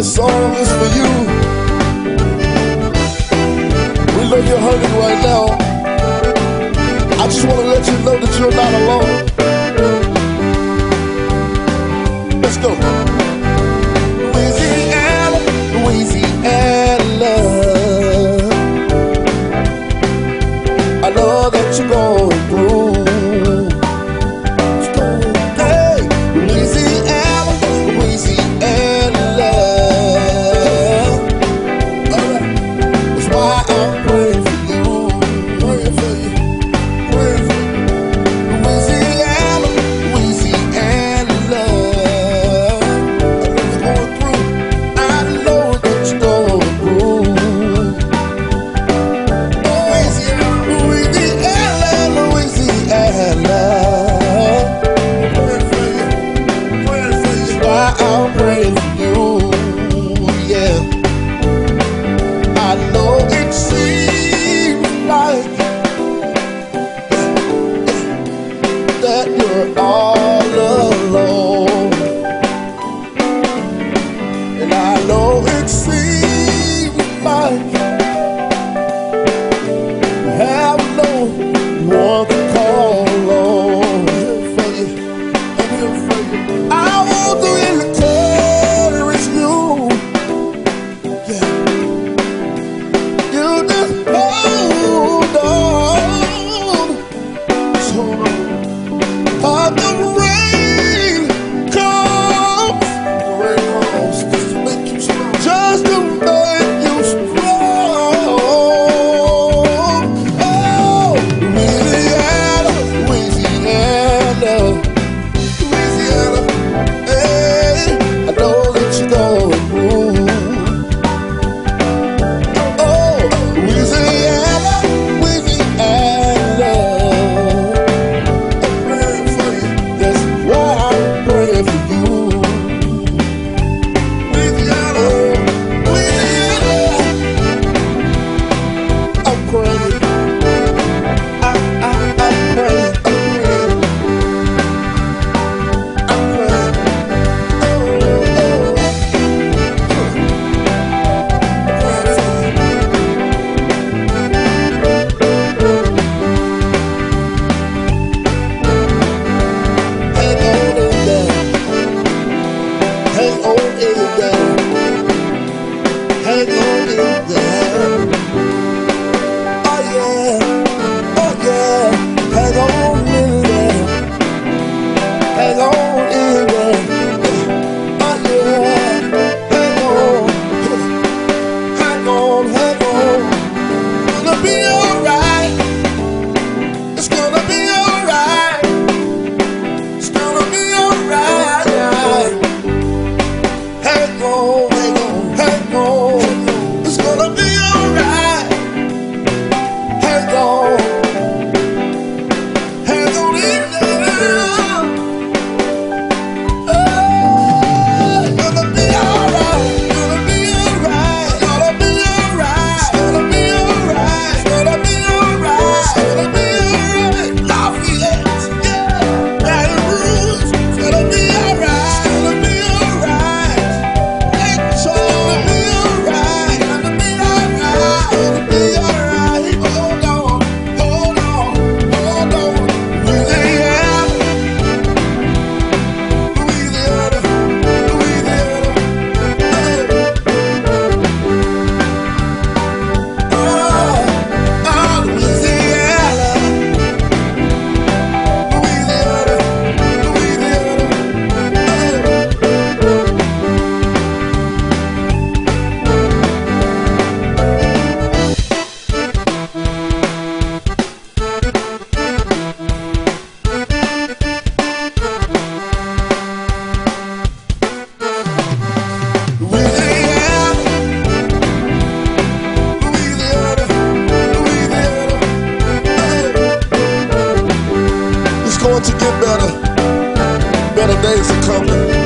this song is for you. We know you're hurting right now. I just want to let you know that you're not alone. golden better, better days are coming.